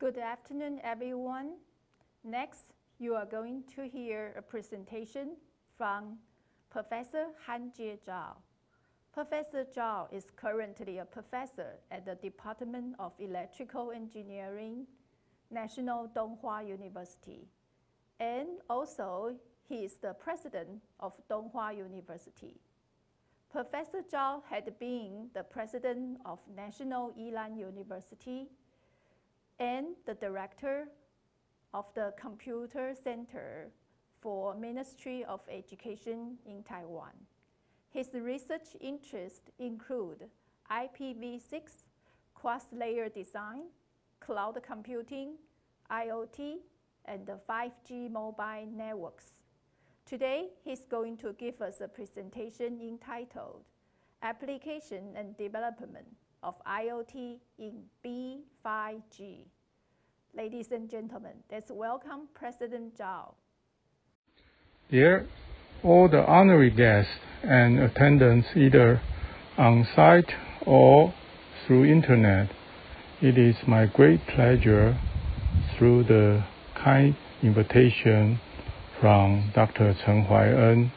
Good afternoon, everyone. Next, you are going to hear a presentation from Professor Han-Chieh Chao. Professor Chao is currently a professor at the Department of Electrical Engineering, National Dong Hwa University. And also, he is the president of Dong Hwa University. Professor Chao had been the president of National Yilan University and the director of the Computer Center for Ministry of Education in Taiwan. His research interests include IPv6, cross-layer design, cloud computing, IoT, and the 5G mobile networks. Today, he's going to give us a presentation entitled Application and Development of IoT in B5G. Ladies and gentlemen, let's welcome President Chao. Dear all the honorary guests and attendants either on site or through internet, it is my great pleasure through the kind invitation from Dr. Chen Huai'en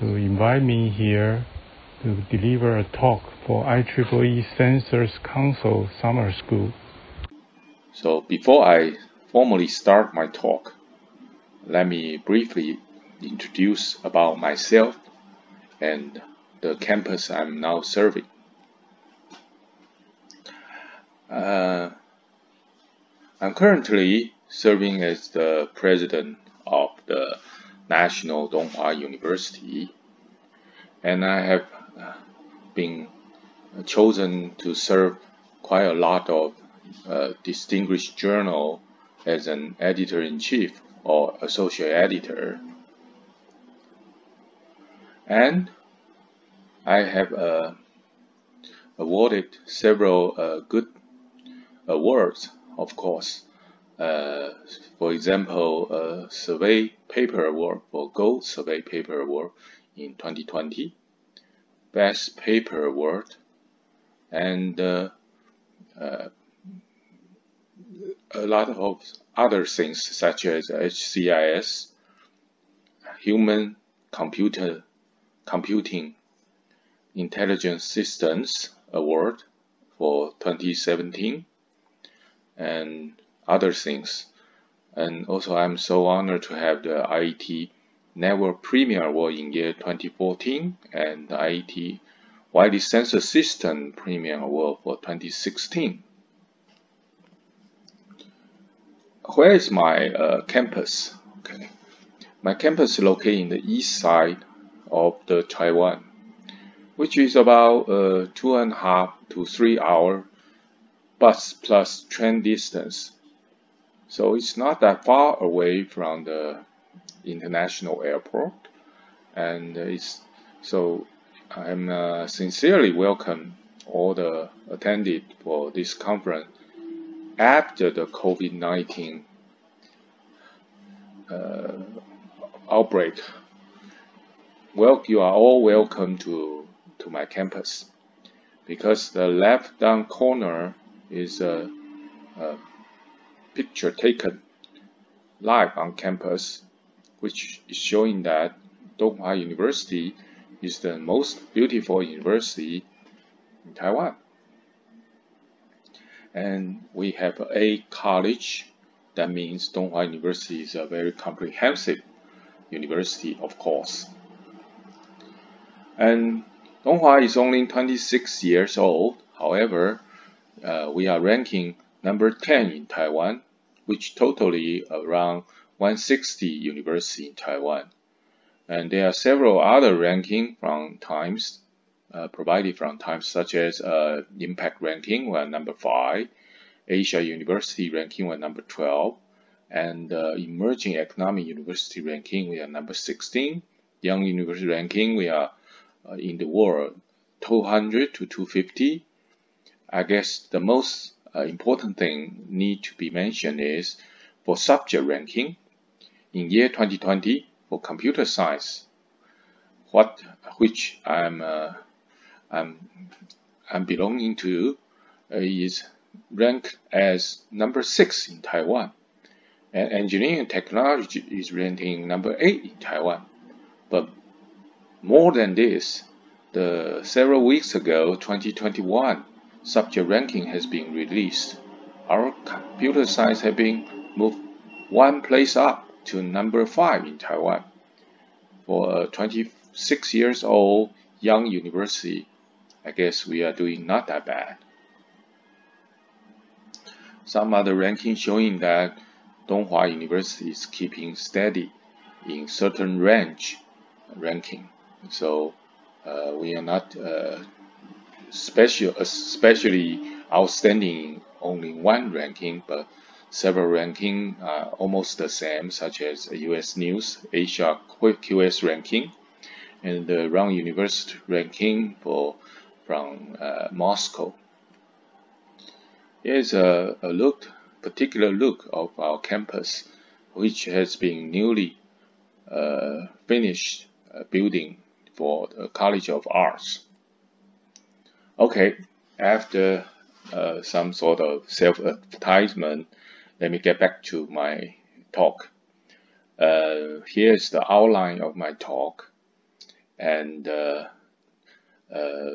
to invite me here to deliver a talk for IEEE Sensors Council Summer School. So before I formally start my talk, let me briefly introduce about myself and the campus I'm now serving. Uh, I'm currently serving as the president of the National Dong Hwa University, and I have been chosen to serve quite a lot of uh, distinguished journal as an editor-in-chief or associate editor and I have uh, awarded several uh, good awards, of course. Uh, for example, a survey paper award for Gold Survey Paper Award in 2020, Best Paper Award, and uh, uh, a lot of other things such as HCIS, Human Computer Computing Intelligence Systems Award for 2017 and other things. And also I'm so honored to have the IET Network Premier Award in year 2014 and IET Wireless Sensor System Premier Award for 2016. Where is my uh, campus? Okay, my campus is located in the east side of the Taiwan, which is about uh, two and a half to three hour bus plus train distance. So it's not that far away from the international airport, and it's so I'm uh, sincerely welcome all the attended for this conference after the COVID-19 uh, outbreak. Well, you are all welcome to, to my campus because the left down corner is a, a picture taken live on campus, which is showing that Dong Hwa University is the most beautiful university in Taiwan. And we have a college, that means Dong Hwa University is a very comprehensive university, of course. And Dong Hwa is only 26 years old. However, uh, we are ranking number 10 in Taiwan, which totally around 160 universities in Taiwan. And there are several other rankings from Times, uh, provided from Times, such as uh, Impact ranking, we are number 5, Asia University ranking, we are number 12, and uh, Emerging Economic University ranking, we are number 16, Young University ranking, we are uh, in the world, 200 to 250. I guess the most uh, important thing need to be mentioned is for subject ranking in year 2020 for computer science, what which I'm uh, I'm I'm belonging to uh, is ranked as number six in Taiwan, and engineering technology is ranking number eight in Taiwan. But more than this, the several weeks ago, 2021 subject ranking has been released. Our computer science has been moved one place up to number five in Taiwan. For a 26 years old young university, I guess we are doing not that bad. Some other rankings showing that Dong Hwa University is keeping steady in certain range ranking. So uh, we are not uh, special, especially outstanding in only one ranking, but several ranking are almost the same, such as U.S. News Asia QS ranking and the Round University ranking for from uh, Moscow. Here's a, a look, particular look of our campus, which has been newly uh, finished uh, building for the College of Arts. Okay, after uh, some sort of self-advertisement, let me get back to my talk. Uh, here's the outline of my talk, and uh, uh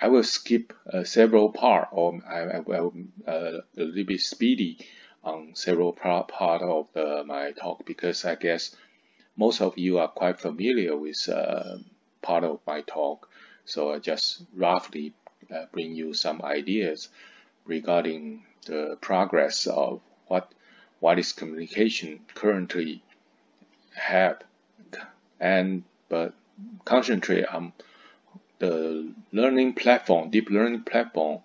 I will skip uh, several parts, or I, I will uh, a little bit speedy on several part, part of the, my talk because I guess most of you are quite familiar with part of my talk. So I just roughly uh, bring you some ideas regarding the progress of what wireless communication currently have and but concentrate on the learning platform, deep learning platform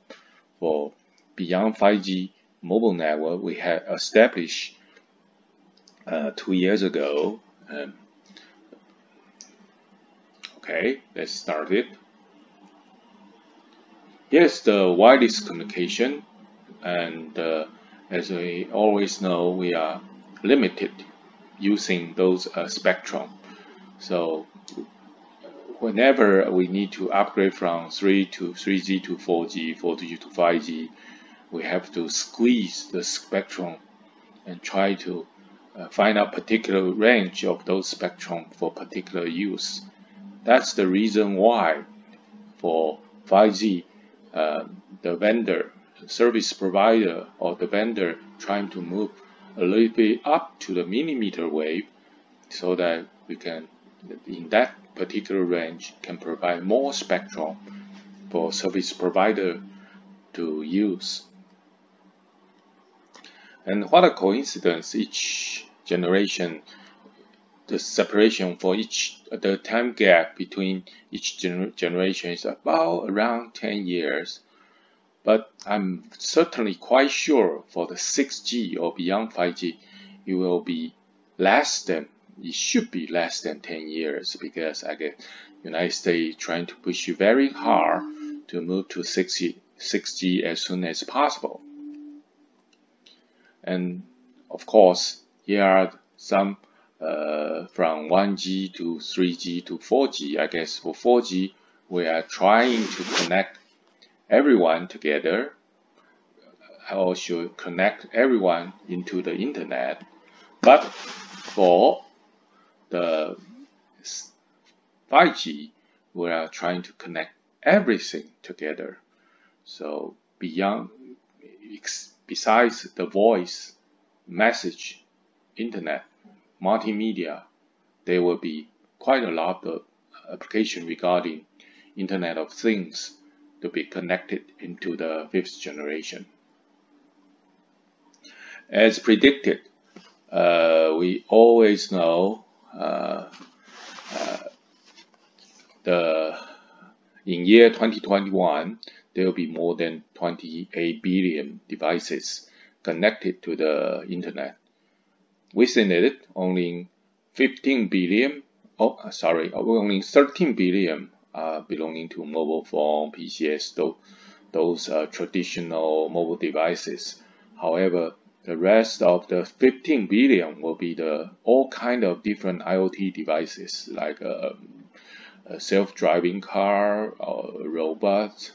for beyond 5G mobile network we had established uh, two years ago. Um, okay, let's start it. Yes, the wireless communication, and uh, as we always know, we are limited using those uh, spectrum. So whenever we need to upgrade from 3 to 3G to 4G, 4G to 5G, we have to squeeze the spectrum and try to uh, find out particular range of those spectrum for particular use. That's the reason why for 5G uh, the vendor, service provider, or the vendor trying to move a little bit up to the millimeter wave so that we can, in that particular range, can provide more spectrum for service provider to use. And what a coincidence, each generation the separation for each the time gap between each gener generation is about around 10 years but I'm certainly quite sure for the 6G or beyond 5G it will be less than it should be less than 10 years because I get United States trying to push you very hard to move to 6G, 6G as soon as possible. And of course, here are some uh, from 1G to 3G to 4G. I guess for 4G, we are trying to connect everyone together or should connect everyone into the internet. But for the 5G, we are trying to connect everything together. So beyond, besides the voice, message, internet, multimedia, there will be quite a lot of application regarding Internet of Things to be connected into the fifth generation. As predicted, uh, we always know uh, uh, the in year 2021 there will be more than 28 billion devices connected to the internet Within it, only 15 billion, oh, sorry, only 13 billion uh, belonging to mobile phone, PCS, those, those uh, traditional mobile devices. However, the rest of the 15 billion will be the all kind of different IoT devices like a, a self-driving car, or a robot,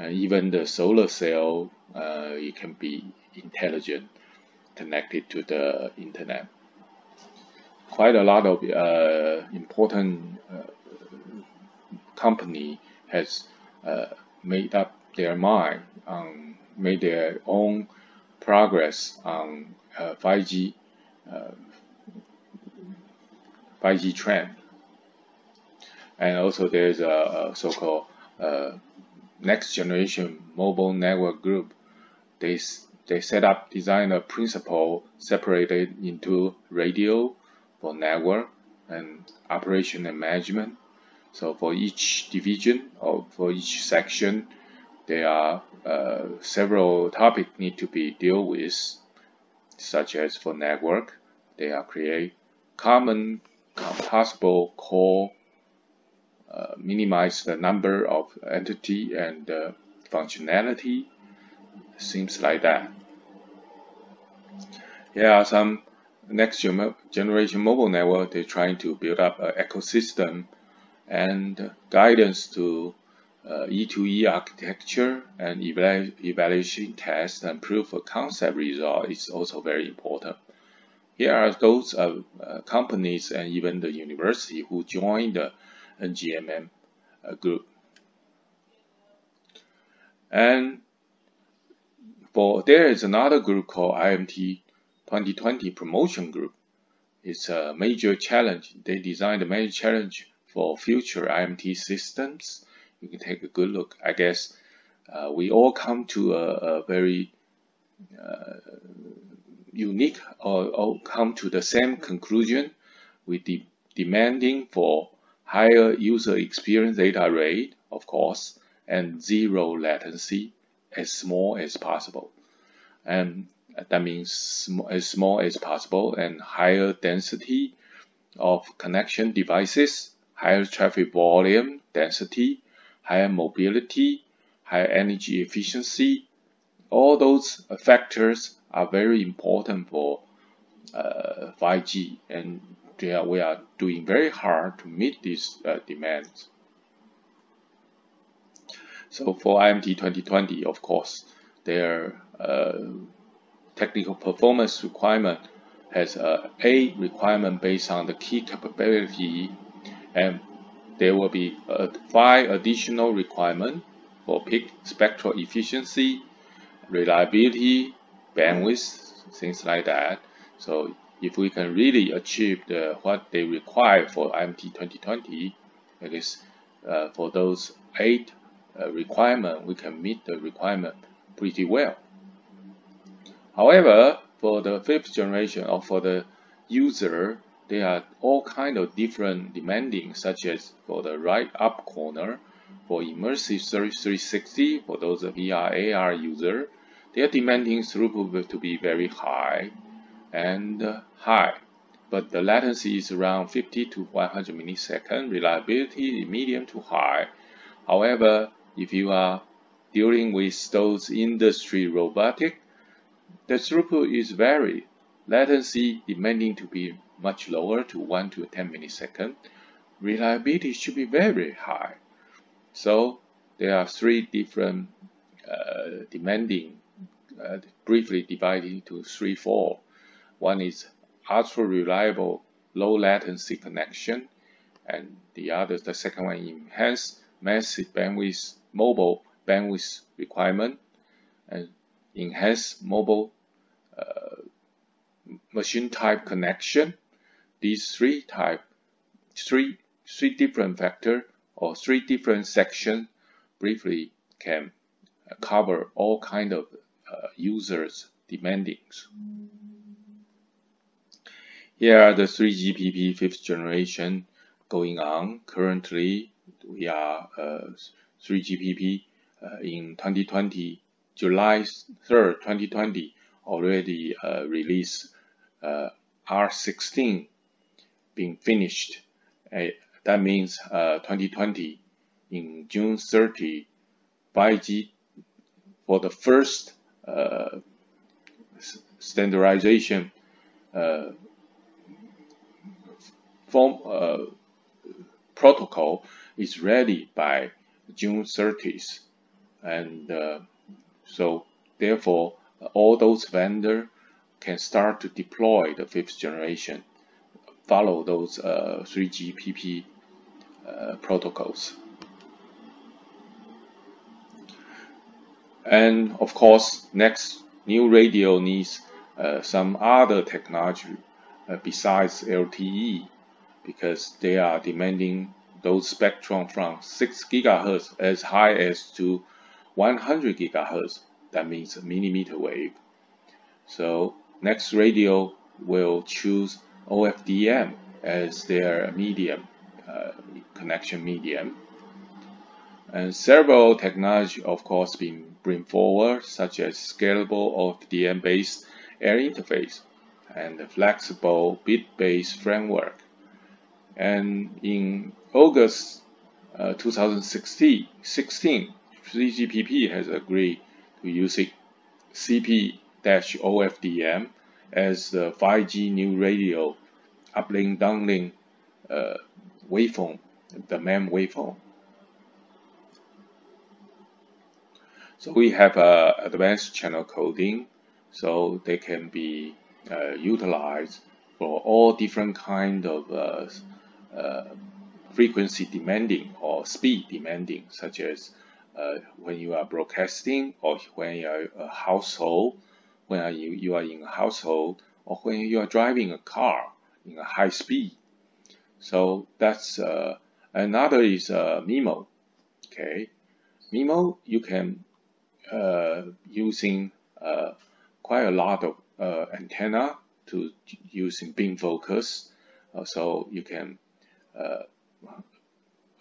uh, even the solar cell, uh, it can be intelligent, connected to the internet. Quite a lot of uh, important uh, company has uh, made up their mind, um, made their own progress on 5G, 5G trend. And also there's a, a so-called uh, next generation mobile network group. They, they set up, design a principle separated into radio for network and operation and management. So for each division or for each section, there are uh, several topics need to be dealt with, such as for network, they are create common possible core uh, minimize the number of entity and uh, functionality. Seems like that. Here are some next generation mobile network. They're trying to build up an ecosystem and guidance to uh, E2E architecture and evaluation test and proof of concept result is also very important. Here are those uh, uh, companies and even the university who joined the NGMN uh, group. And for there is another group called IMT 2020 Promotion Group. It's a major challenge. They designed a major challenge for future IMT systems. You can take a good look. I guess uh, we all come to a, a very uh, unique or, or, come to the same conclusion with the demanding for higher user experience data rate, of course, and zero latency as small as possible. And that means as small as possible and higher density of connection devices, higher traffic volume density, higher mobility, higher energy efficiency. All those factors are very important for uh, 5G and are, we are doing very hard to meet these uh, demands. So for IMT 2020, of course, their uh, technical performance requirement has a A requirement based on the key capability, and there will be five additional requirements for peak spectral efficiency, reliability, bandwidth, things like that. So if we can really achieve the, what they require for IMT 2020, I guess uh, for those eight uh, requirements, we can meet the requirement pretty well. However, for the fifth generation or for the user, there are all kind of different demanding, such as for the right up corner, for immersive 360, for those VR AR user, they are demanding throughput to be very high and uh, high, but the latency is around 50 to 100 milliseconds. Reliability is medium to high. However, if you are dealing with those industry robotic, the throughput is very latency demanding to be much lower to 1 to 10 milliseconds. Reliability should be very high. So there are three different uh, demanding, uh, briefly divided into three, four. One is ultra reliable low latency connection, and the other, the second one, enhanced massive bandwidth mobile bandwidth requirement, and enhanced mobile uh, machine type connection. These three type, three three different factor or three different sections briefly can cover all kind of uh, users demandings. Here are the 3GPP fifth generation going on. Currently, we are uh, 3GPP uh, in 2020, July 3rd, 2020, already uh, released R16 being finished. that means 2020 uh, in June 30, 5G for the first uh, standardization uh, form uh, protocol is ready by June 30th. and uh, so therefore all those vendors can start to deploy the fifth generation, follow those uh, 3GPP uh, protocols. And of course, next new radio needs uh, some other technology uh, besides LTE because they are demanding those spectrum from 6 gigahertz as high as to 100 gigahertz. That means millimeter wave. So next radio will choose OFDM as their medium, uh, connection medium. And several technology, of course, being bring forward, such as scalable OFDM-based air interface and flexible bit-based framework. And in August uh, 2016, 3GPP has agreed to using CP-OFDM as the 5G new radio uplink downlink uh, waveform, the main waveform. So we have uh, advanced channel coding, so they can be uh, utilized for all different kind of uh, uh frequency demanding or speed demanding, such as uh, when you are broadcasting or when you are a household, when you, you are in a household or when you are driving a car in a high speed. So that's uh, another is uh, MIMO. Okay, MIMO you can uh, using uh, quite a lot of uh, antenna to using beam focus, uh, so you can uh,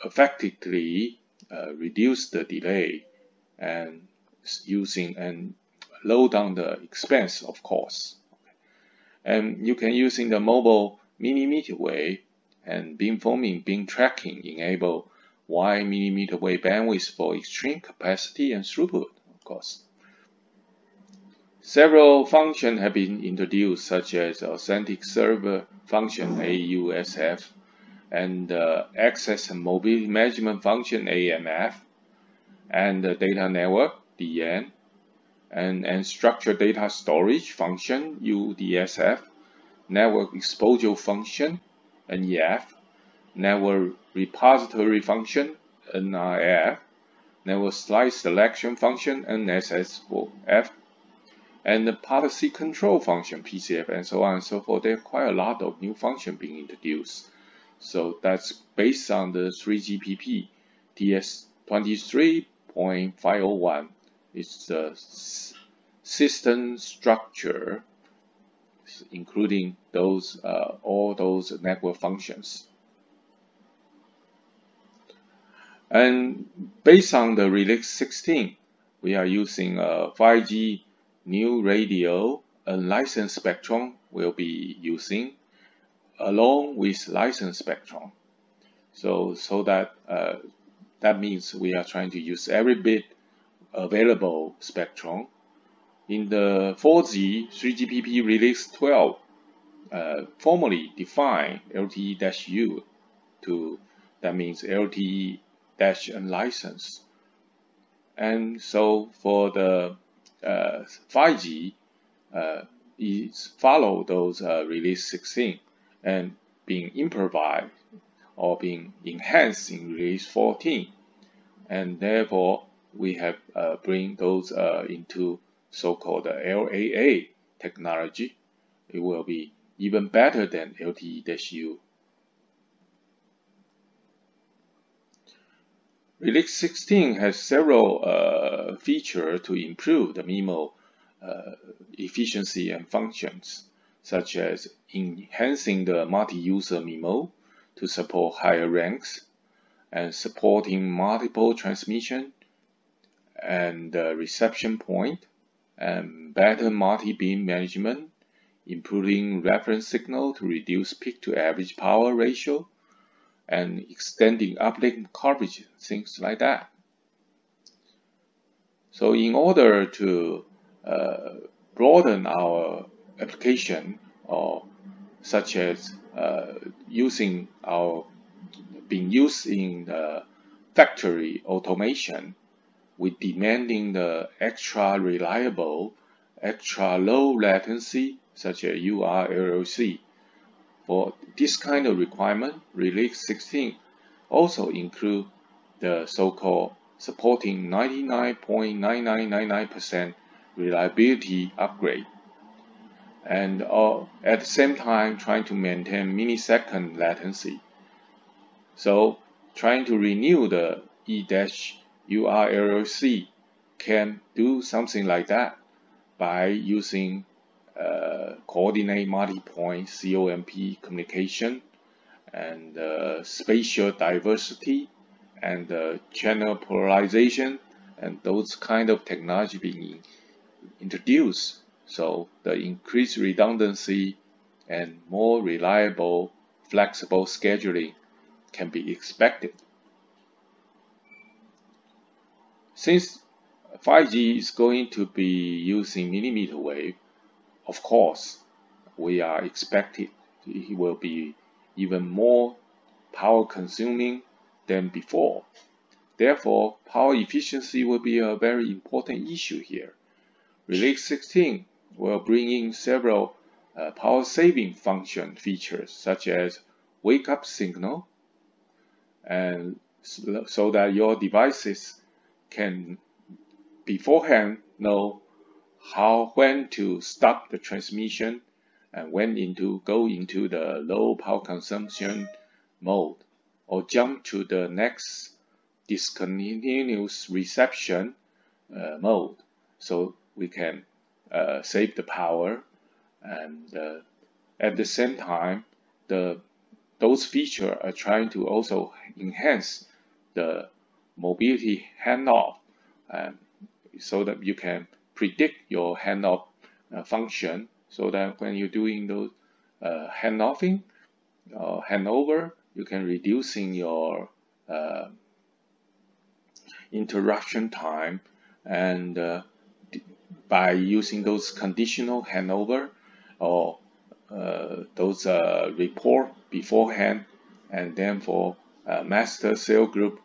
effectively uh, reduce the delay and using and low down the expense, of course. And you can using the mobile millimeter wave and beamforming, beam tracking enable wide millimeter wave bandwidth for extreme capacity and throughput of course. Several functions have been introduced, such as authentic server function AUSF and uh, access and mobility management function AMF and the data network DN and, and structured data storage function UDSF, network exposure function NEF, network repository function NRF, network slice selection function NSS4F, and the policy control function PCF, and so on and so forth. There are quite a lot of new functions being introduced. So that's based on the 3GPP TS23.501. It's the system structure, including those uh, all those network functions. And based on the Release 16, we are using a 5G new radio and licensed spectrum will be using along with licensed spectrum. So, so that uh, that means we are trying to use every bit available spectrum. In the 4G 3GPP release 12, uh, formally define LTE-U to that means LTE-unlicensed. and. So for the uh, 5G, uh, is follow those uh, release 16 and being improvised or being enhanced in release 14. And therefore, we have uh, bring those uh, into so-called LAA technology. It will be even better than LTE-U Release 16 has several uh, features to improve the MIMO uh, efficiency and functions, such as enhancing the multi-user MIMO to support higher ranks and supporting multiple transmission and uh, reception point and better multi-beam management, improving reference signal to reduce peak to average power ratio, and extending uplink coverage, things like that. So in order to uh, broaden our application, or such as uh, using our being used in the factory automation, with demanding the extra reliable, extra low latency, such as URLLC. For this kind of requirement, Release 16 also include the so-called supporting 99.9999% reliability upgrade and uh, at the same time trying to maintain millisecond latency. So trying to renew the E-URLLC can do something like that by using uh, coordinate multi-point COMP communication and uh, spatial diversity and uh, channel polarization and those kind of technology being introduced. So the increased redundancy and more reliable, flexible scheduling can be expected. Since 5G is going to be using millimeter wave, of course, we are expected it will be even more power consuming than before. Therefore, power efficiency will be a very important issue here. Release 16 will bring in several uh, power saving function features such as wake up signal and so that your devices can beforehand know how when to stop the transmission and when into go into the low power consumption mode or jump to the next discontinuous reception uh, mode. So we can uh, save the power and uh, at the same time the those features are trying to also enhance the mobility handoff um, so that you can predict your handoff uh, function. So that when you're doing those uh, handoffing or handover, you can reducing your uh, interruption time and uh, by using those conditional handover or uh, those uh, report beforehand and then for uh, master cell group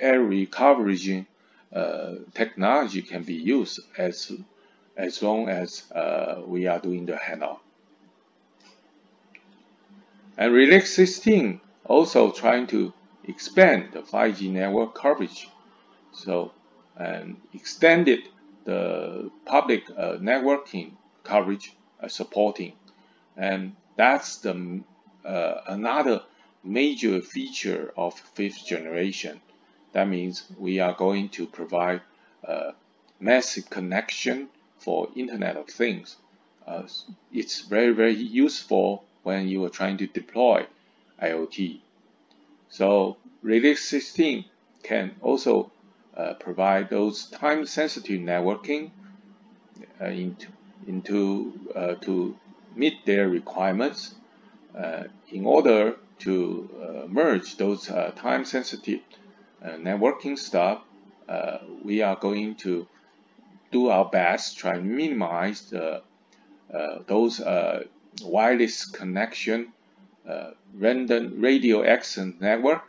area coverage uh, technology can be used as as long as uh, we are doing the handoff. And Release 16 also trying to expand the 5G network coverage. So, and extended the public uh, networking coverage uh, supporting. And that's the uh, another major feature of fifth generation. That means we are going to provide a massive connection for Internet of Things. Uh, it's very, very useful when you are trying to deploy IoT. So Release 16 can also uh, provide those time-sensitive networking uh, into, into uh, to meet their requirements uh, in order to uh, merge those time-sensitive Uh, networking stuff. Uh, we are going to do our best try and minimize the uh, those wireless connection random radio access network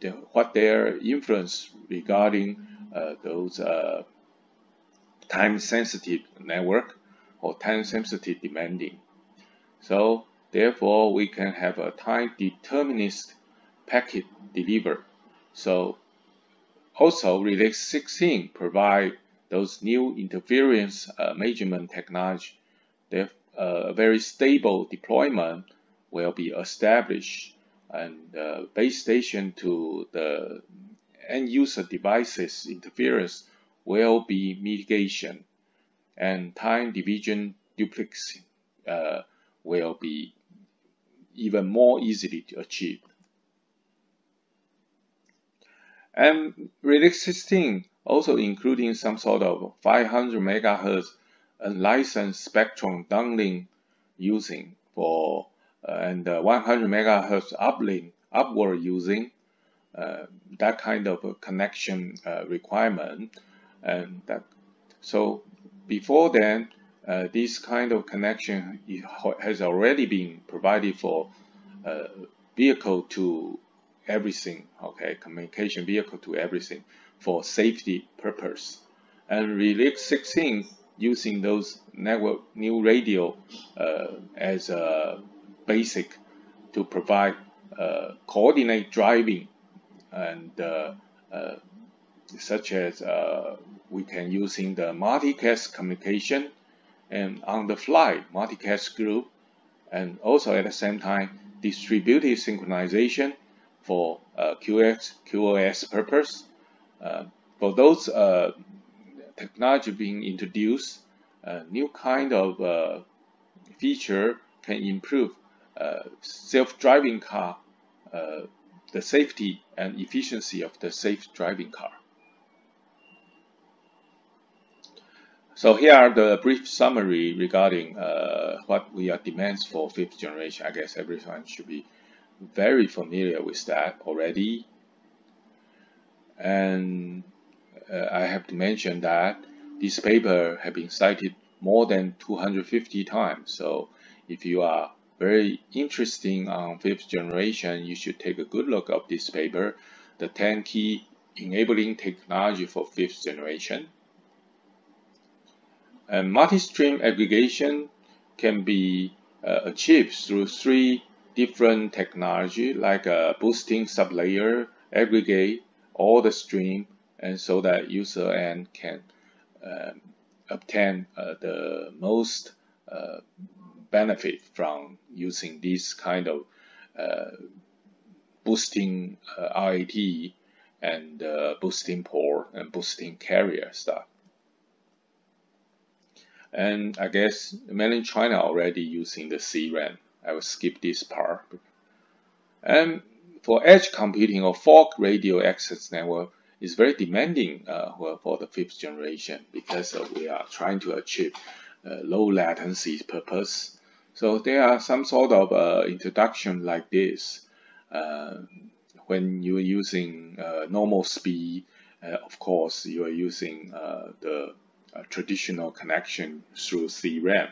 the, what their influence regarding uh, those uh, time-sensitive network or time-sensitive demanding. So therefore, we can have a time-determinist packet delivered. So also, Release 16 provide those new interference uh, measurement technology. A uh, very stable deployment will be established and the base station to the end user devices interference will be mitigation and time division duplex uh, will be even more easily achieved. And Release 16 also including some sort of 500 megahertz unlicensed spectrum downlink using for and uh, 100 megahertz uplink upward using uh, that kind of connection uh, requirement. And that so before then uh, this kind of connection has already been provided for uh, vehicle to everything, okay, communication vehicle to everything for safety purpose. And Relay 16 using those network new radio uh, as a basic to provide uh, coordinate driving and uh, uh such as uh, we can using the multicast communication and on the fly multicast group and also at the same time distributed synchronization for uh, QX, QoS purpose. Uh, for those uh, technology being introduced, new kind of feature can improve self-driving car, the safety and efficiency of the safe driving car. So here are the brief summary regarding uh, what we are demands for fifth generation. I guess everyone should be very familiar with that already. And uh, I have to mention that this paper has been cited more than 250 times. So if you are very interested on fifth generation, you should take a good look of this paper, the 10 key enabling technology for fifth generation. And multi-stream aggregation can be uh, achieved through three different technology like a boosting sublayer, aggregate all the stream, and so that user end can uh, obtain uh, the most uh, benefit from using this kind of uh, boosting uh, RAT and boosting port and boosting carrier stuff. And I guess mainly China already using the CRAN. I will skip this part. And for edge computing or fog radio access network is very demanding uh, for the fifth generation because uh, we are trying to achieve uh, low latency purpose. So there are some sort of uh, introduction like this. Uh, when you are using uh, normal speed, of course, you are using the traditional connection through CRAN.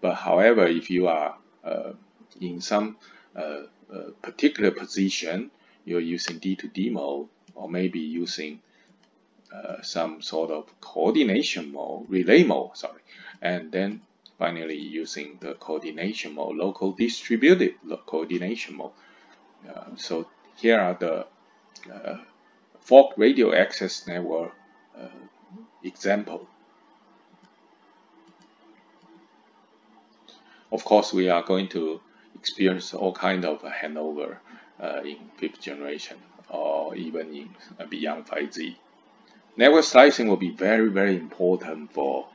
But however, if you are uh, in some uh, uh, particular position, you're using D2D mode, or maybe using uh, some sort of coordination mode, relay mode, sorry, and then finally using the coordination mode, local distributed coordination mode. Uh, so here are the uh, fog radio access network uh, example. Of course, we are going to experience all kind of handover uh, in fifth generation or even in uh, beyond 5G. Network slicing will be very, very important for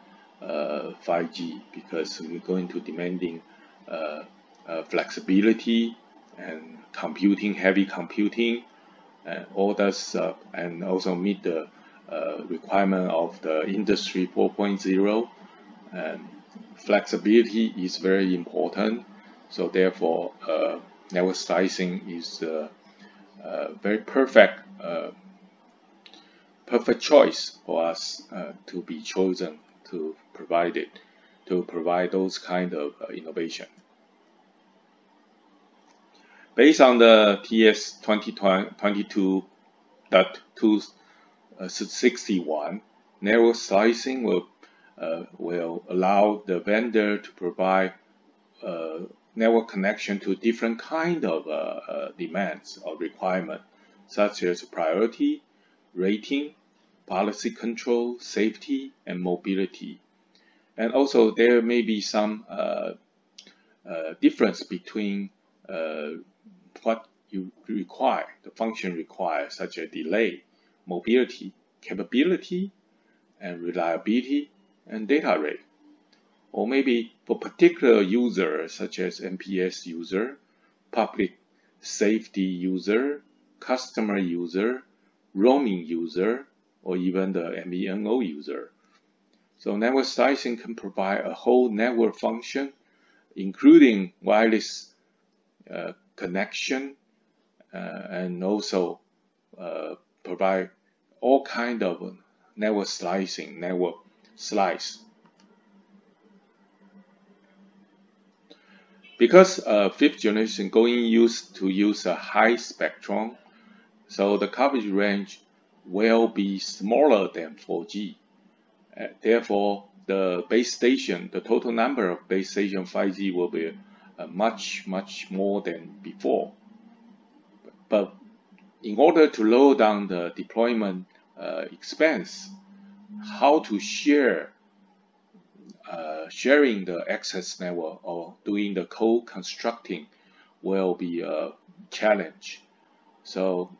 uh, 5G because we're going to demanding uh, uh, flexibility and computing, heavy computing, and all that stuff, and also meet the uh, requirement of the industry 4.0 and flexibility is very important. So therefore, uh, network slicing is a, a very perfect, uh, perfect choice for us uh, to be chosen to provide it, to provide those kind of uh, innovation. Based on the TS 2022.261, network slicing will uh, will allow the vendor to provide uh, network connection to different kind of uh, uh, demands or requirement, such as priority, rating, policy control, safety, and mobility. And also there may be some uh, uh, difference between what you require, the function required, such as delay, mobility, capability, and reliability, and data rate. Or maybe for particular users such as MPS user, public safety user, customer user, roaming user, or even the MVNO user. So network slicing can provide a whole network function, including wireless uh, connection, uh, and also uh, provide all kind of network slicing, network slice. Because uh, fifth generation going used to use a high spectrum, So the coverage range will be smaller than 4G. Uh, therefore, the base station, the total number of base station 5G will be uh, much, much more than before. But in order to lower down the deployment uh, expense, how to share uh, sharing the access network or doing the co-constructing will be a challenge. So,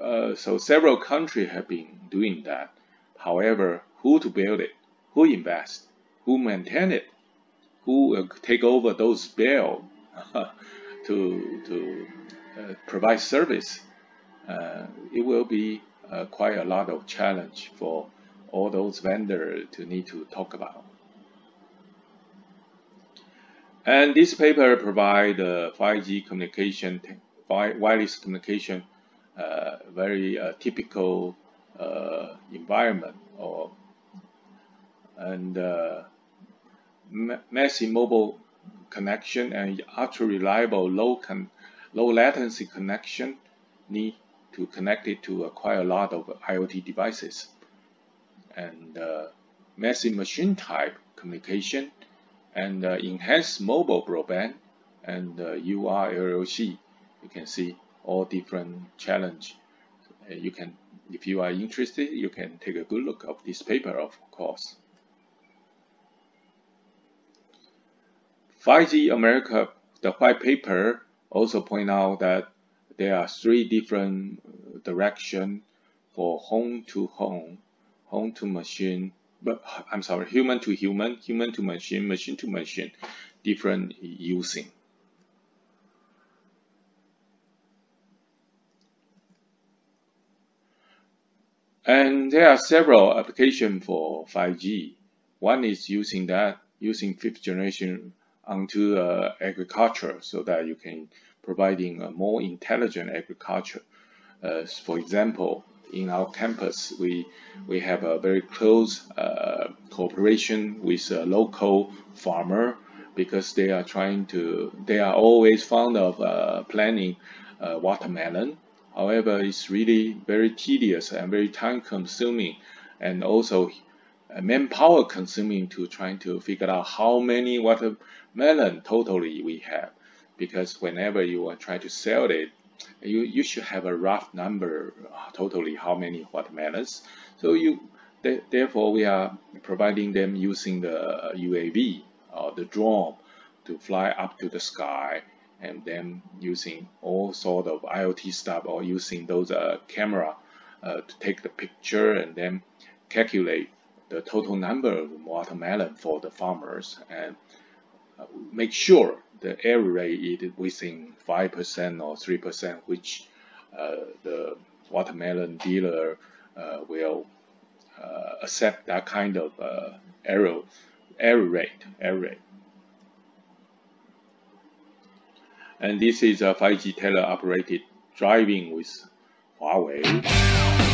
uh, so several countries have been doing that. However, who to build it, who invest, who maintain it, who will take over those bills to to uh, provide service, uh, it will be uh, quite a lot of challenge for all those vendors to need to talk about. And this paper provide uh, 5G communication, wireless communication, uh, very uh, typical uh, environment or and uh, massive mobile connection and ultra reliable low low latency connection need to connect it to quite a lot of IoT devices. And uh, massive machine type communication and uh, enhanced mobile broadband and uh. You can see all different challenge. Uh, you can, if you are interested, you can take a good look of this paper, of course. 5G America, the white paper also point out that there are three different direction for home to home, home to machine, but I'm sorry, human to human, human to machine, machine to machine, different using. And there are several applications for 5G. One is using that, using fifth generation onto uh, agriculture so that you can providing a more intelligent agriculture. Uh, for example, in our campus, we we have a very close uh, cooperation with a local farmer because they are trying to they are always fond of uh, planting uh, watermelon. However, it's really very tedious and very time consuming, and also uh, manpower consuming to trying to figure out how many watermelon totally we have because whenever you are trying to sell it you, you should have a rough number uh, totally how many watermelons. So you th therefore we are providing them using the UAV or the drone to fly up to the sky and then using all sort of IoT stuff or using those uh, camera uh, to take the picture and then calculate the total number of watermelon for the farmers and uh, make sure the error rate is within 5% or 3%, which uh, the watermelon dealer uh, will uh, accept that kind of error, error rate, error rate. And this is a 5G tele-operated driving with Huawei.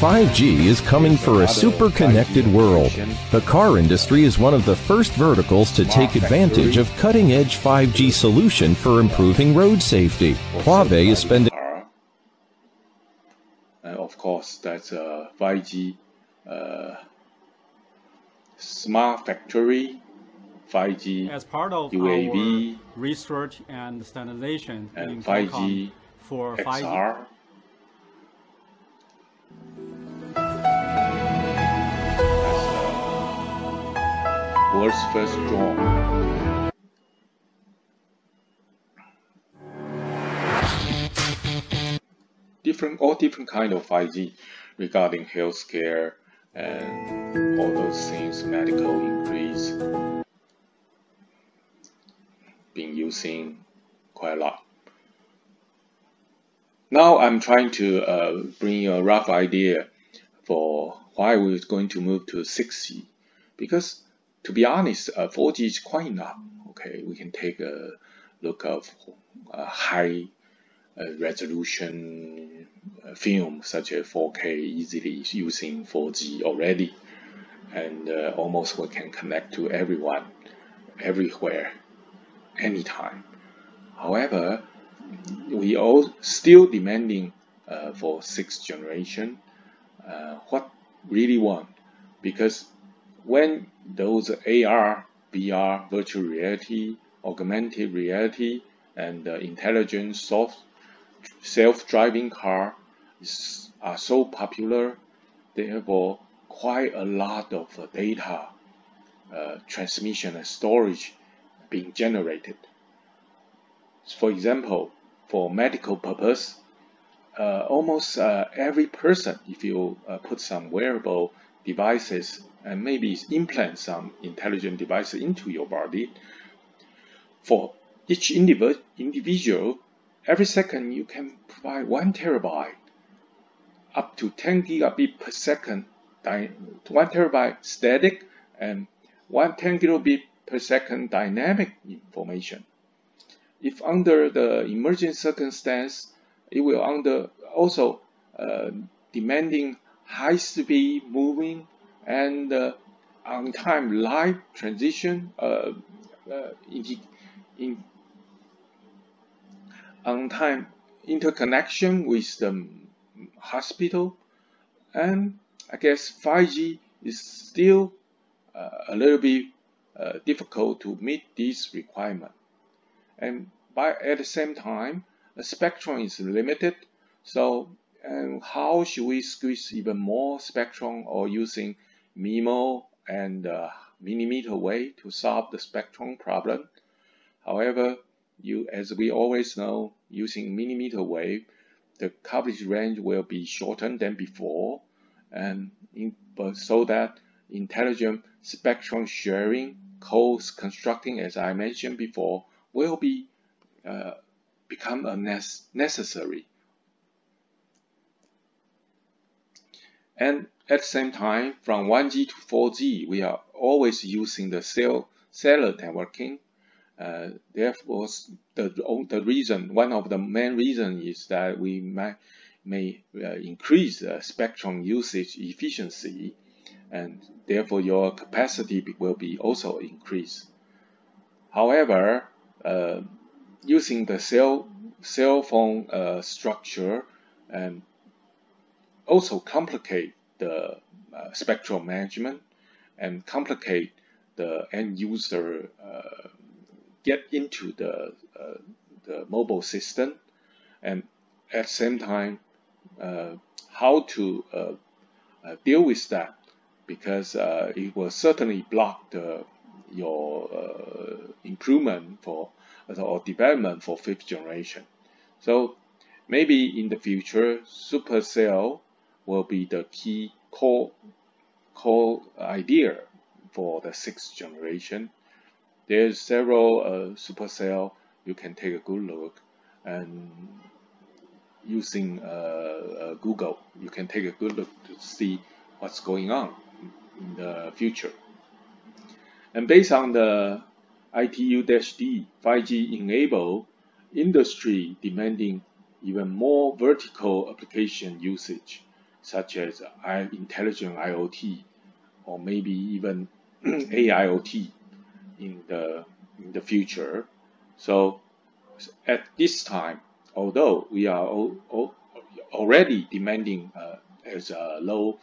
5G is coming for a super connected world. The car industry is one of the first verticals to take advantage of cutting edge 5G solution for improving road safety. Huawei is spending. And of course, that's a 5G uh, smart factory, 5G as part of UAV, our research and standardization and 5G for XR. World's first drone. Different, all different kind of 5G regarding healthcare and all those things, medical increase, been using quite a lot. Now I'm trying to uh, bring you a rough idea for why we're going to move to 6G because to be honest, uh, 4G is quite enough. Okay, we can take a look of uh, high uh, resolution uh, film such as 4K easily using 4G already, and uh, almost we can connect to everyone, everywhere, anytime. However, we all still demanding uh, for sixth generation uh, what really want because when those AR, VR, virtual reality, augmented reality, and intelligent self-driving car is, are so popular, therefore quite a lot of data uh, transmission and storage being generated. For example, for medical purpose, uh, almost uh, every person, if you uh, put some wearable devices and maybe implant some intelligent devices into your body, for each indiv individual, every second you can provide one terabyte up to 10 gigabit per second, one terabyte static and one 10 gigabit per second dynamic information. If under the emergent circumstance, it will under also uh, demanding high speed moving and uh, on time live transition uh, uh in, on time interconnection with the hospital. And I guess 5G is still uh, a little bit uh, difficult to meet this requirement. And by at the same time the spectrum is limited. So and how should we squeeze even more spectrum or using MIMO and uh, millimeter wave to solve the spectrum problem. However, you, as we always know, using millimeter wave, the coverage range will be shortened than before, and in, so that intelligent spectrum sharing, co-constructing, as I mentioned before, will be uh, become a necessary. And at the same time, from 1G to 4G, we are always using the cell, cellular networking. Uh, therefore, the, the reason, one of the main reasons is that we might, may uh, increase uh, spectrum usage efficiency, and therefore your capacity will be also increased. However, uh, using the cell cell phone uh, structure and also complicate the uh, spectrum management and complicate the end user uh, get into the, uh, the mobile system and at the same time uh, how to uh, deal with that because it will certainly block the, your improvement for or development for fifth generation. So maybe in the future, supercell will be the key core, core idea for the sixth generation. There's several uh, supercell you can take a good look and using uh, uh, Google you can take a good look to see what's going on in the future. And based on the ITU-D 5G enable industry demanding even more vertical application usage such as intelligent IoT or maybe even AIoT in the in the future. So at this time, although we are already demanding uh, as a low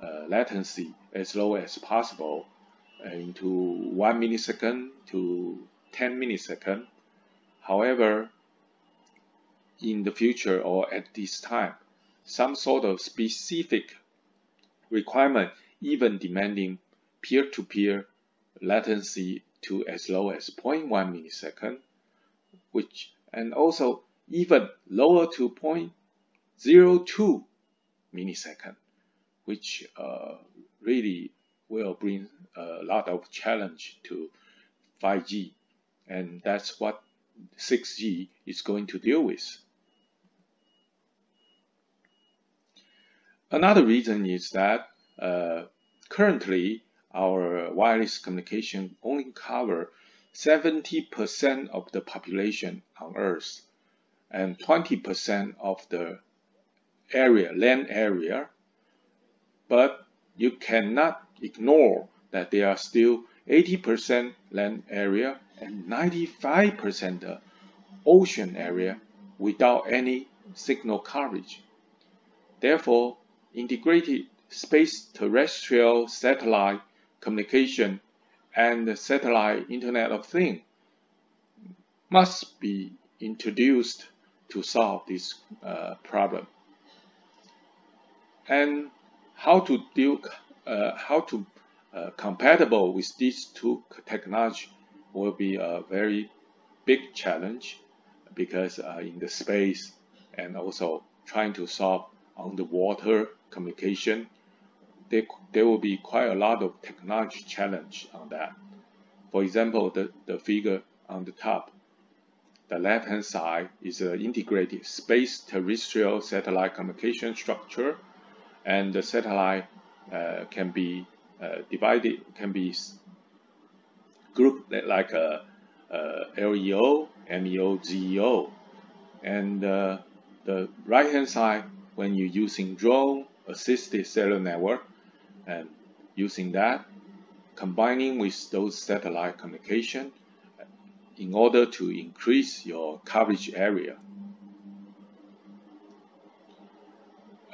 uh, latency as low as possible uh, into one millisecond to 10 millisecond. However, in the future or at this time, some sort of specific requirement, even demanding peer-to-peer -peer latency to as low as 0.1 millisecond, which and also even lower to 0.02 millisecond, which uh, really will bring a lot of challenge to 5G, and that's what 6G is going to deal with. Another reason is that uh, currently our wireless communication only cover 70% of the population on Earth and 20% of the area, land area, but you cannot ignore that there are still 80% land area and 95% ocean area without any signal coverage. Therefore, integrated space terrestrial satellite communication and satellite Internet of Things must be introduced to solve this uh, problem. And how to deal, uh, how to uh, compatible with these two technology will be a very big challenge because uh, in the space and also trying to solve underwater communication, there, there will be quite a lot of technology challenge on that. For example, the, the figure on the top, the left-hand side is an integrated space terrestrial satellite communication structure, and the satellite uh, can be uh, divided, can be grouped like a, a LEO, MEO, GEO, and uh, the right-hand side, when you're using drone assisted cellular network, and using that, combining with those satellite communication in order to increase your coverage area.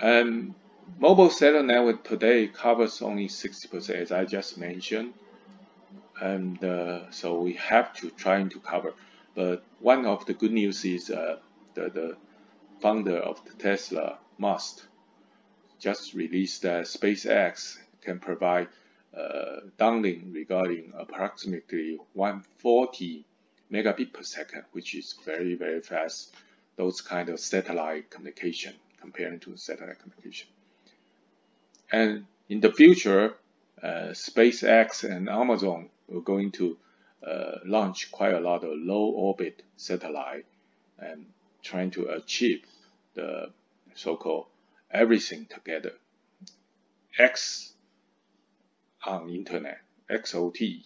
And mobile cellular network today covers only 60% as I just mentioned. And uh, so we have to try to cover. But one of the good news is uh, the, the founder of the Tesla, Musk, just released that SpaceX can provide uh, downlink regarding approximately 140 megabit per second, which is very, very fast. Those kind of satellite communication comparing to satellite communication. And in the future, uh, SpaceX and Amazon are going to uh, launch quite a lot of low orbit satellite and trying to achieve the so-called everything together. X on internet, XOT.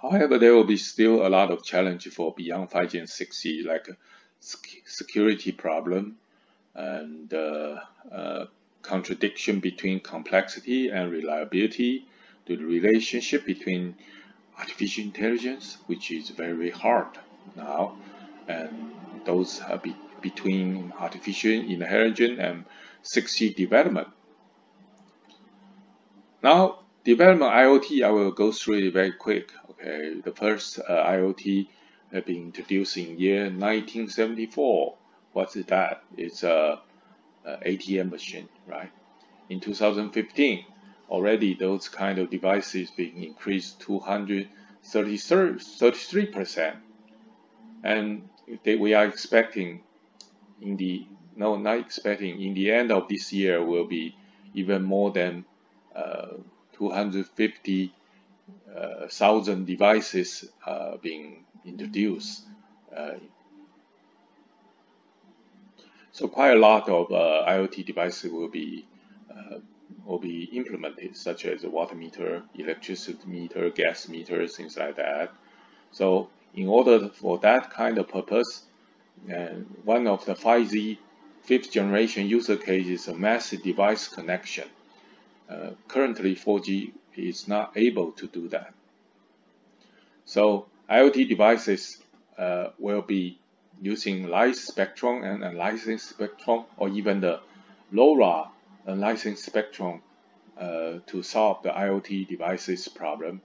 However, there will be still a lot of challenge for beyond 5G and 6G, like security problem and uh, uh, contradiction between complexity and reliability, the relationship between artificial intelligence, which is very hard now, and those be between artificial intelligence and 6G development. Now, development IoT, I will go through it very quick. Okay, the first uh, IoT have been introduced in year 1974. What's that? It's a, a ATM machine, right? In 2015, already those kind of devices being increased 233 percent, and they, we are expecting in the no not expecting in the end of this year will be even more than uh, 250 uh, devices uh, being introduced. Uh, so quite a lot of uh, IoT devices will be uh, will be implemented, such as a water meter, electricity meter, gas meter, things like that. So in order for that kind of purpose, one of the 5G fifth generation user case is a massive device connection. Uh, currently 4G is not able to do that. So IoT devices uh, will be using light spectrum and analyzing spectrum or even the LoRa analyzing spectrum uh, to solve the IoT devices problem.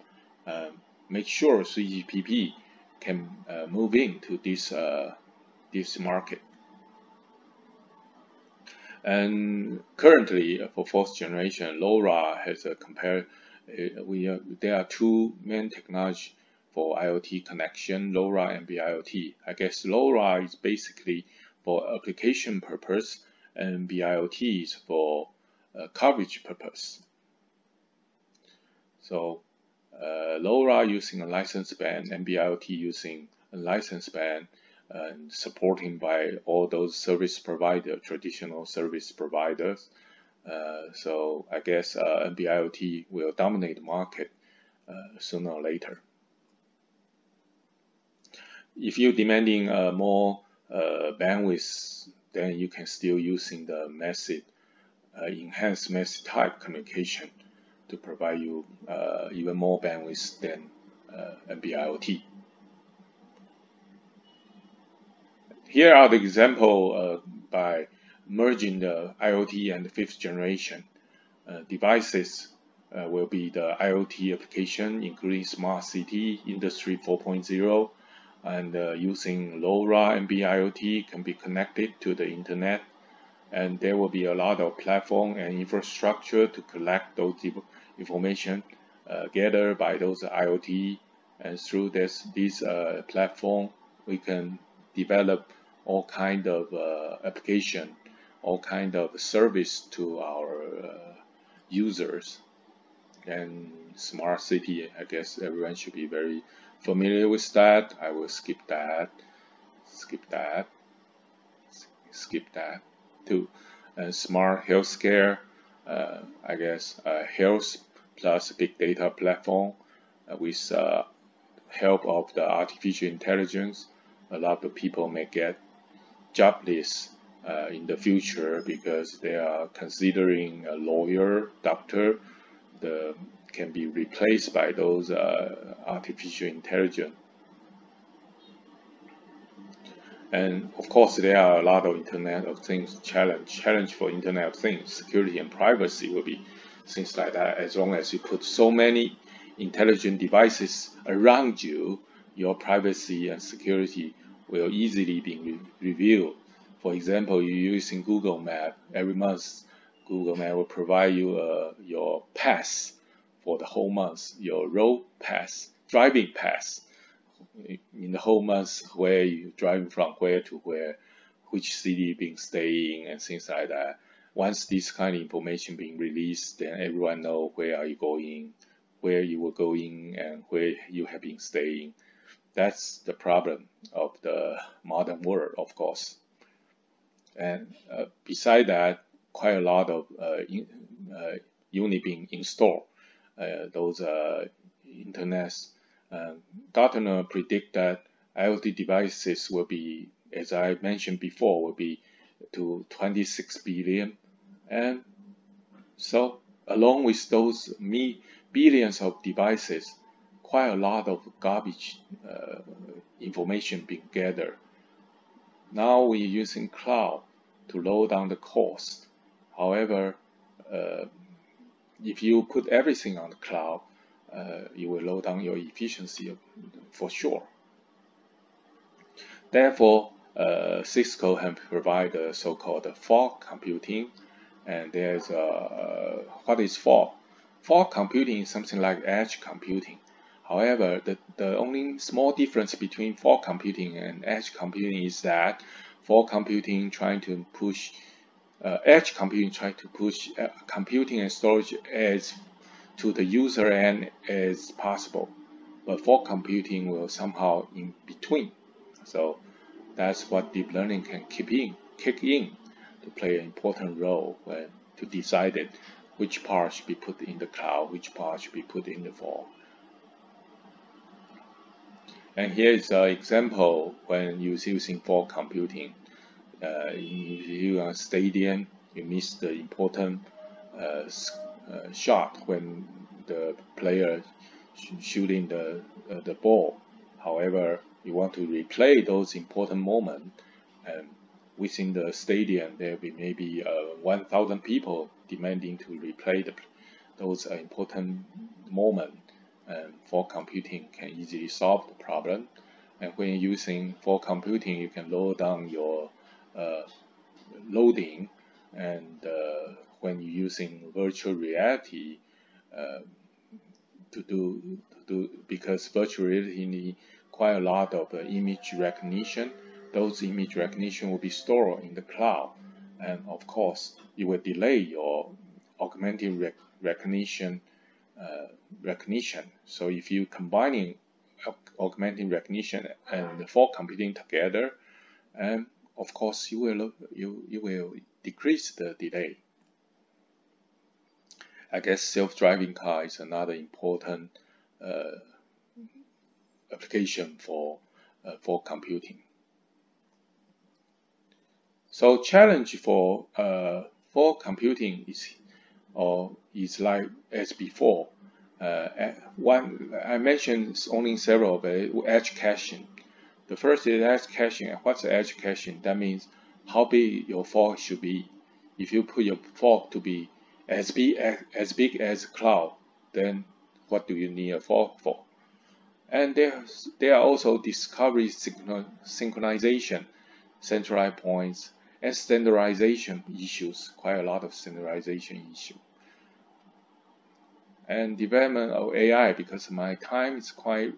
Uh, make sure 3GPP can uh, move into this uh, this market. And currently, for fourth generation, LoRa has a compare. Uh, we are, there are two main technology for IoT connection, LoRa and NB-IoT. I guess LoRa is basically for application purpose, and NB-IoT is for uh, coverage purpose. So uh, LoRa using a license band and NB-IoT using a license band and supporting by all those service provider, traditional service providers. Uh, so I guess uh, NB-IoT will dominate the market uh, sooner or later. If you're demanding more bandwidth, then you can still using the machine, enhanced machine type communication to provide you even more bandwidth than NB-IoT. Here are the example uh, by merging the IoT and fifth generation uh, devices uh, will be the IoT application, including smart city, industry 4.0, and uh, using LoRa NB-IoT can be connected to the internet. And there will be a lot of platform and infrastructure to collect those information uh, gathered by those IoT. And through this, this uh, platform, we can develop all kind of uh, application, all kind of service to our uh, users. And smart city, I guess everyone should be very familiar with that. I will skip that, skip that, skip that too. And smart healthcare, uh, I guess uh, health plus big data platform uh, with uh, help of the artificial intelligence. A lot of people may get jobless uh, in the future because they are considering a lawyer, doctor, the can be replaced by those uh, artificial intelligence. And of course, there are a lot of Internet of Things challenge. Challenge for Internet of Things, security and privacy will be things like that. As long as you put so many intelligent devices around you, your privacy and security will easily be re revealed. For example, you're using Google Map every month. Google Map will provide you uh, your pass for the whole month, your road pass, driving pass in the whole month where you're driving from where to where, which city you've been staying and things like that. Once this kind of information being released, then everyone know where are you going, where you were going, and where you have been staying. That's the problem of the modern world, of course. And uh, beside that, quite a lot of uh, in, uh, unit being installed uh, those uh, internets. Gartner predict that IoT devices will be, as I mentioned before, will be to 26 billion. And so along with those me billions of devices, quite a lot of garbage uh, information being gathered. Now we're using cloud to lower down the cost. However, uh, if you put everything on the cloud, uh, you will lower down your efficiency for sure. Therefore, uh, Cisco has provided so-called fog computing, and there's uh, what is fog? Fog computing is something like edge computing. However, the, the only small difference between fog computing and edge computing is that fog computing trying to push uh, edge computing try to push uh, computing and storage as to the user end as possible, but fog computing will somehow in between. So that's what deep learning can keep in, kick in to play an important role to decide it, which part should be put in the cloud, which part should be put in the fog. And here is an example when you're using fog computing uh, if you are stadium, you miss the important uh, uh, shot when the player sh shooting the the ball. However, you want to replay those important moments, and within the stadium there will be maybe 1,000 people demanding to replay the, those important moments. And fog computing can easily solve the problem. And when using fog computing, you can lower down your uh, loading. And uh, when you're using virtual reality uh, to do to do because virtual reality need quite a lot of image recognition. Those image recognition will be stored in the cloud. And of course it will delay your augmented rec recognition uh, recognition. So if you combining augmenting recognition and the fog computing together, and of course you will you you will decrease the delay. I guess self-driving car is another important uh, application for uh, fog computing. So challenge for uh, fog computing is or is like as before. Uh, one I mentioned only several, but edge caching The first is edge caching. What's edge caching? That means how big your fog should be. If you put your fog to be as big as, as big as cloud, then what do you need a fog for? And there, there are also discovery synchronization, centralized points, and standardization issues, quite a lot of standardization issues. And development of AI, because my time is quite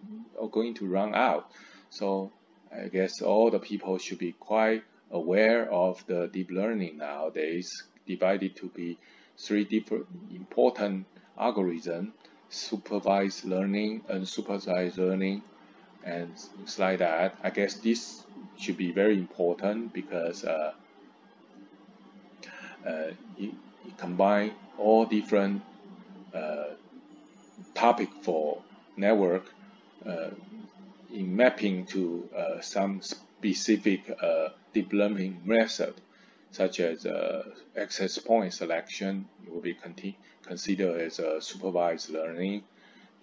going to run out. So I guess all the people should be quite aware of the deep learning nowadays, divided to be three different important algorithms, supervised learning, unsupervised learning, and things like that. I guess this should be very important because uh, uh, it, it combine all different uh, topic for network uh, in mapping to uh, some specific uh, deep learning method, such as access point selection, it will be considered as a supervised learning.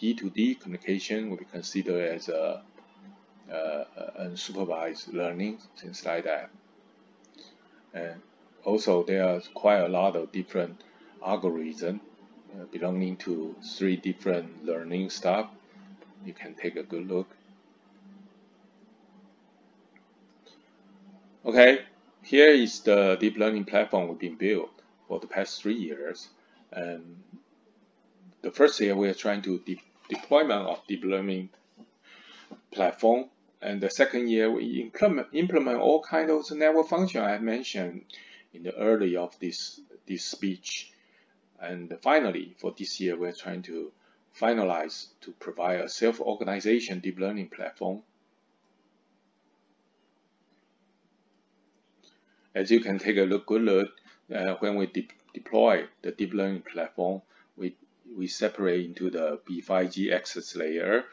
D2D communication will be considered as a uh, unsupervised learning, things like that. And also, there are quite a lot of different algorithms uh, belonging to three different learning stuff. You can take a good look. Okay, here is the deep learning platform we've been built for the past three years. And the first year we are trying to de deployment of deep learning platform. And the second year we implement, implement all kinds of network function I mentioned in the early of this, this speech. And finally, for this year, we're trying to finalize to provide a self-organization deep learning platform As you can take a look, good look, uh, when we de deploy the deep learning platform, we, we separate into the B5G access layer.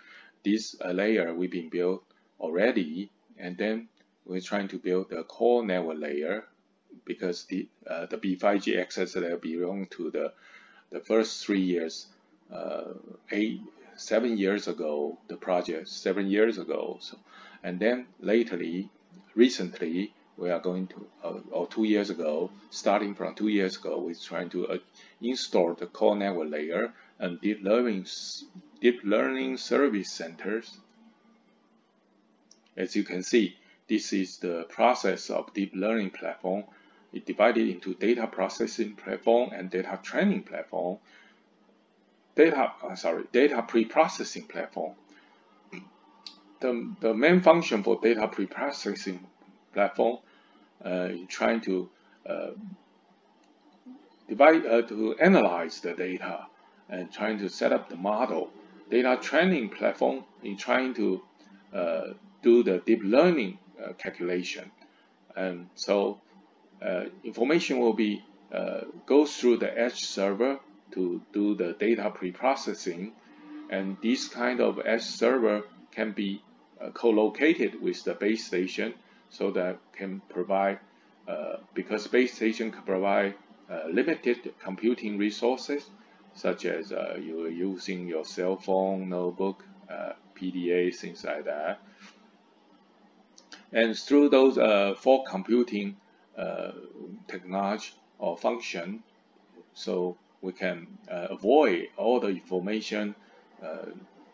This uh, layer we've been built already, and then we're trying to build a core network layer because the uh, the B5G access layer belong to the the first three years, uh, eight seven years ago, the project seven years ago. So, and then lately, recently, we are going to, uh, or two years ago, starting from two years ago, we're trying to uh, install the core network layer and deep learning, deep learning service centers. As you can see, this is the process of deep learning platform. It divided into data processing platform and data training platform. Data, uh, sorry, data pre-processing platform. The, the main function for data pre-processing platform uh, trying to uh, divide uh, to analyze the data and trying to set up the model. Data training platform in trying to do the deep learning calculation. And so information will be goes through the edge server to do the data pre-processing and this kind of edge server can be uh, co-located with the base station so that can provide, uh, because base station can provide uh, limited computing resources, such as uh, you're using your cell phone, notebook, uh, PDA, things like that. And through those uh, fog computing uh, technology or function, so we can avoid all the information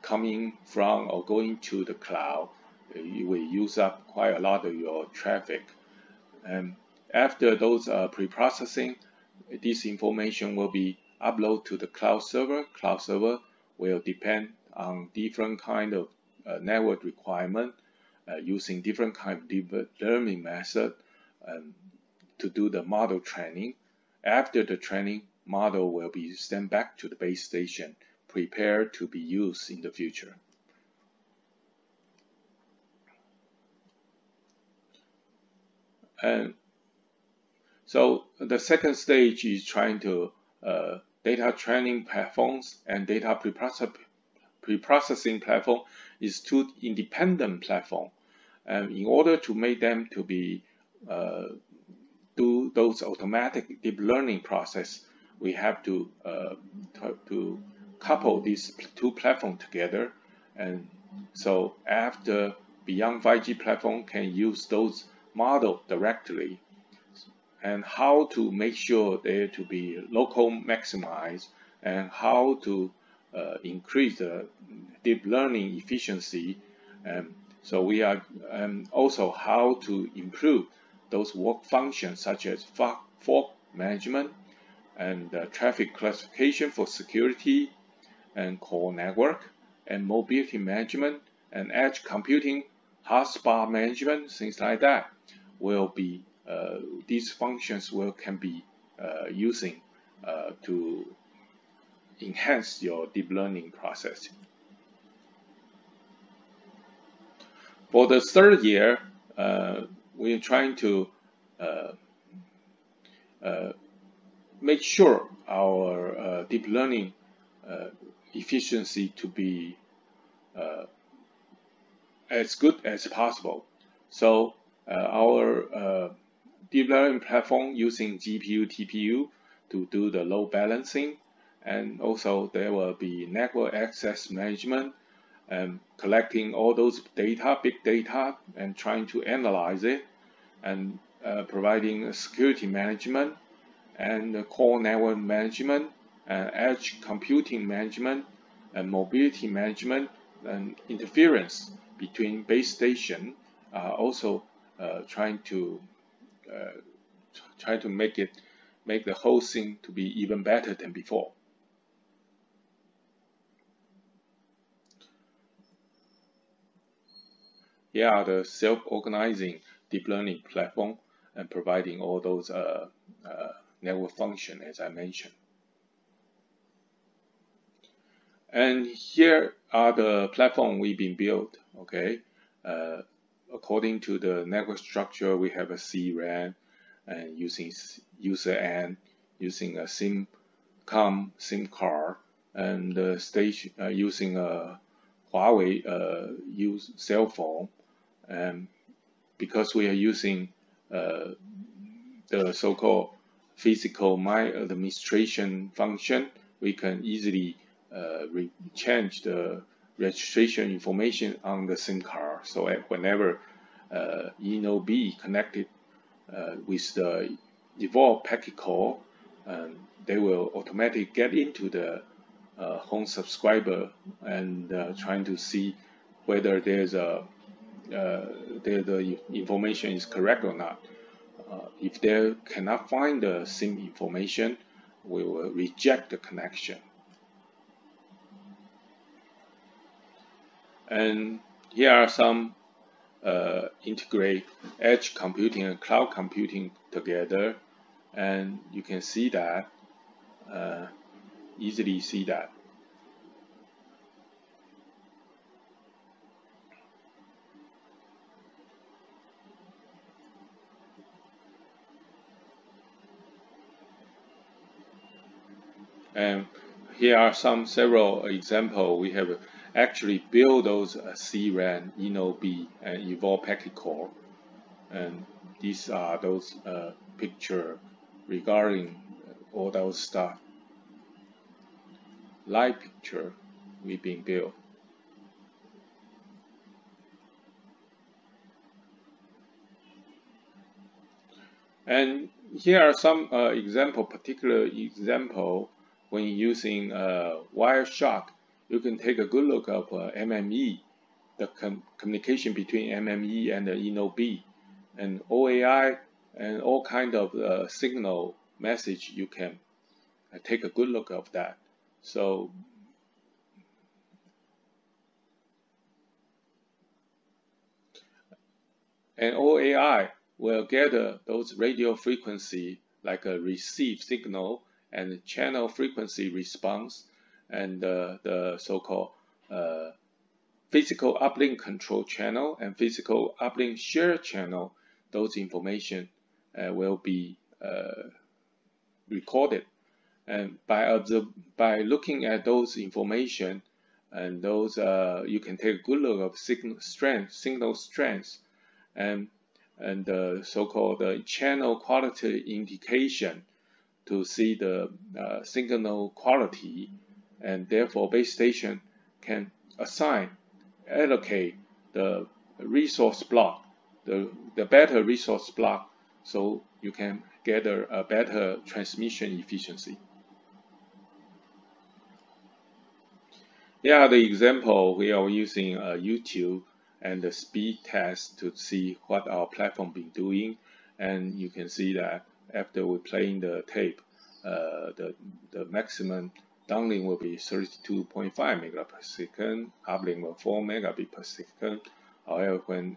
coming from or going to the cloud you will use up quite a lot of your traffic. And after those uh, pre-processing, this information will be uploaded to the cloud server. Cloud server will depend on different kind of uh, network requirement uh, using different kind of deep learning method um, to do the model training. After the training, model will be sent back to the base station, prepared to be used in the future. And so the second stage is trying to uh, data training platforms and data preprocessing platform is two independent platform. And in order to make them to be uh, do those automatic deep learning process, we have to uh, to couple these two platforms together. And so after beyond 5G platform can use those model directly and how to make sure they to be local maximized and how to uh, increase the deep learning efficiency. Um, so we are um, also how to improve those work functions such as fog management and uh, traffic classification for security and core network and mobility management and edge computing, hotspot management, things like that will be uh, these functions will can be uh, using uh, to enhance your deep learning process. For the third year, uh, we're trying to uh, uh, make sure our uh, deep learning efficiency to be as good as possible. So our deep learning platform using GPU, TPU to do the load balancing and also there will be network access management and collecting all those data, big data, and trying to analyze it, and uh, providing security management and core network management, and edge computing management, and mobility management, and interference between base station. Uh, also uh, trying to uh, try to make it make the whole thing to be even better than before. Here are the self-organizing deep learning platform and providing all those uh, uh, network function as I mentioned. And here are the platform we've been built. Okay, uh, according to the network structure, we have a CRAN and using user N, using a SIM com SIM card, and the station uh, using a Huawei uh, use cell phone and because we are using uh, the so-called physical my administration function, we can easily uh, change the registration information on the SIM card. So whenever uh, eNodeB connected uh, with the evolve packet core, um, they will automatically get into the uh, home subscriber and uh, trying to see whether there's a uh, the, the information is correct or not. Uh, if they cannot find the same information, we will reject the connection. And here are some uh, integrate edge computing and cloud computing together, and you can see that uh, easily see that. And here are some several examples. We have actually built those uh, CRAN, eNodeB, and Evolve Packet Core. And these are those uh, picture regarding all those stuff. Live picture we've been built. And here are some uh, example, particular example when using uh, Wireshark, you can take a good look of uh, MME, the com communication between MME and the eNodeB, and OAI, and all kind of uh, signal message. You can uh, take a good look of that. So and OAI will gather those radio frequency like a receive signal and channel frequency response and uh, the so-called uh, physical uplink control channel and physical uplink share channel, those information uh, will be uh, recorded. And by by looking at those information and those, uh, you can take a good look of signal strength, signal strength, and and the so-called channel quality indication to see the uh, signal quality and therefore base station can assign, allocate the resource block, the, the better resource block, so you can get a, better transmission efficiency. Are the example we are using uh, YouTube and the speed test to see what our platform been doing. And you can see that after we playing the tape, uh, the, the maximum downlink will be 32.5 megabit per second, uplink will 4 megabit per second. However, when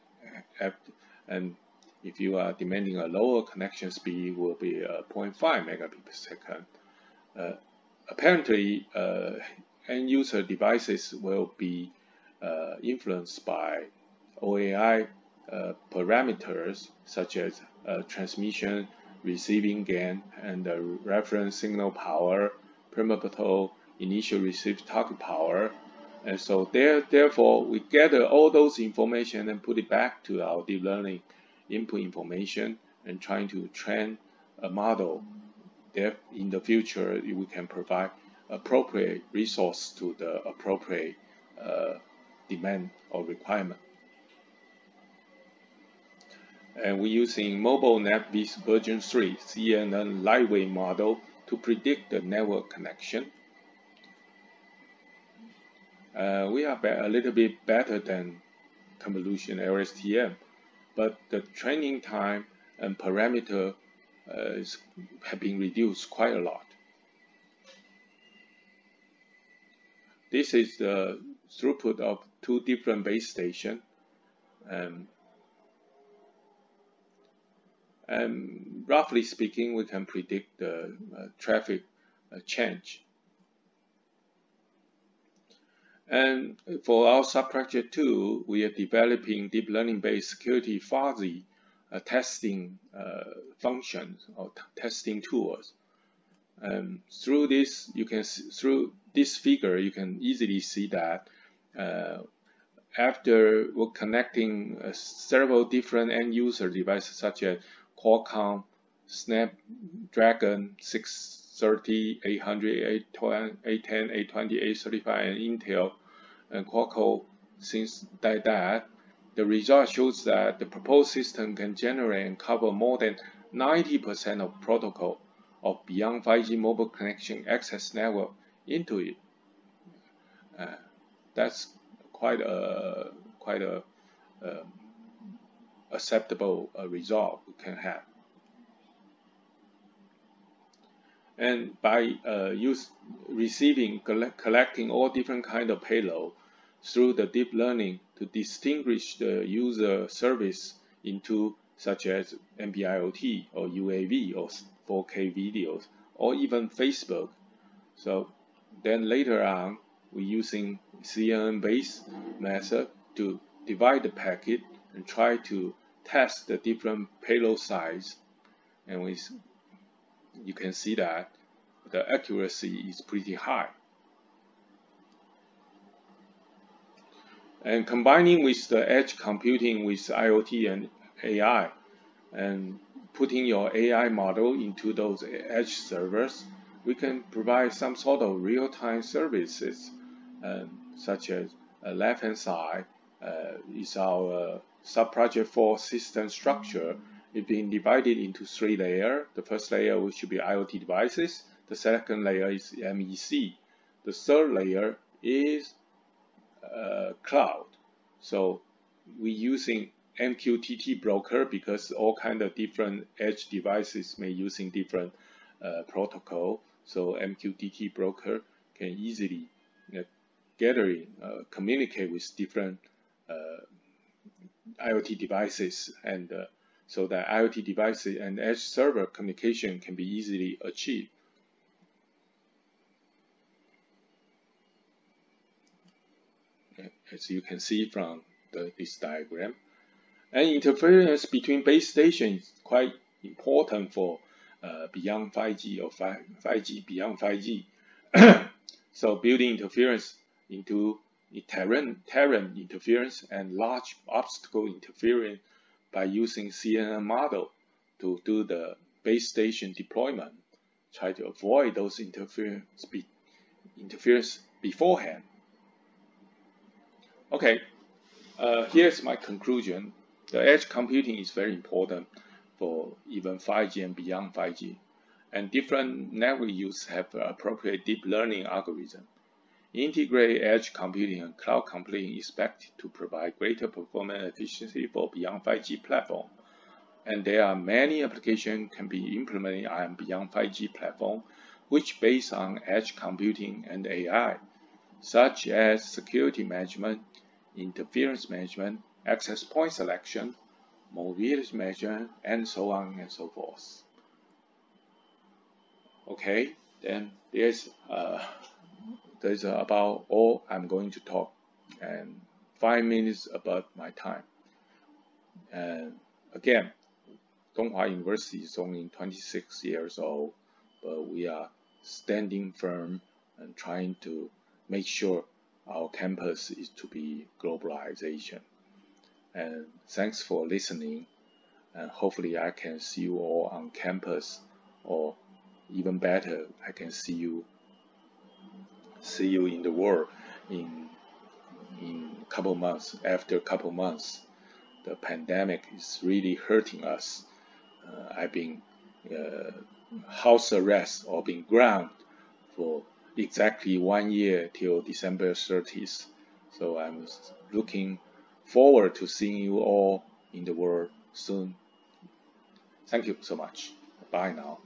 and if you are demanding a lower connection speed, will be uh, 0.5 megabit per second. Uh, apparently, uh, end user devices will be uh, influenced by OAI uh, parameters such as uh, transmission, receiving gain, and the reference signal power, preamble initial receive target power. And so there, therefore, we gather all those information and put it back to our deep learning input information and trying to train a model. that in the future, we can provide appropriate resource to the appropriate uh, demand or requirement. And we're using MobileNet version 3 CNN lightweight model to predict the network connection. Uh, we are a little bit better than convolution LSTM, but the training time and parameter uh, have been reduced quite a lot. This is the throughput of two different base stations. Um, and roughly speaking, we can predict the uh, traffic uh, change. And for our subproject 2, we are developing deep learning-based security fuzzy uh, testing uh, functions or testing tools. Um, through this, you can through this figure, you can easily see that uh, after we're connecting uh, several different end user devices such as Qualcomm, Snapdragon 630, 800, 810, 820, 835, and Intel and Qualcomm since that, the result shows that the proposed system can generate and cover more than 90% of protocol of beyond 5G mobile connection access network into it. Uh, that's quite a quite a um, acceptable uh, result we can have. And by uh, use receiving collect, collecting all different kind of payload through the deep learning to distinguish the user service into such as NB-IoT or UAV or 4K videos or even Facebook. So then later on, we're using CNN-based method to divide the packet and try to test the different payload size. And we, you can see that the accuracy is pretty high. And combining with the edge computing with IoT and AI, and putting your AI model into those edge servers, we can provide some sort of real-time services, um, such as uh, left-hand side uh, is our sub-project 4 system structure. is being divided into three layers. The first layer which should be IoT devices. The second layer is MEC. The third layer is uh, cloud. So we're using MQTT broker because all kind of different edge devices may using different uh, protocol. So MQTT broker can easily you know, gathering, uh, communicate with different uh, IoT devices and uh, so that IoT devices and edge server communication can be easily achieved. As you can see from the, this diagram. And interference between base stations is quite important for uh, beyond 5G or 5, 5G beyond 5G. so building interference into terrain, terrain interference and large obstacle interference by using CNN model to do the base station deployment. Try to avoid those interference, be, interference beforehand. Okay, uh, here's my conclusion. The edge computing is very important for even 5G and beyond 5G. And different network use have appropriate deep learning algorithm. Integrate edge computing and cloud computing is expected to provide greater performance efficiency for beyond 5G platform. And there are many applications can be implemented on beyond 5G platform, which based on edge computing and AI, such as security management, interference management, access point selection, mobility management, and so on and so forth. Okay, then there's uh, there's about all I'm going to talk, and five minutes about my time. And again, Dong Hwa University is only 26 years old, but we are standing firm and trying to make sure our campus is to be globalization. And thanks for listening. And hopefully I can see you all on campus or even better, I can see you see you in the world in in a couple months. After a couple months, the pandemic is really hurting us. Uh, I've been uh, house arrest or been ground for exactly one year till December 30th. So I'm looking forward to seeing you all in the world soon. Thank you so much. Bye now.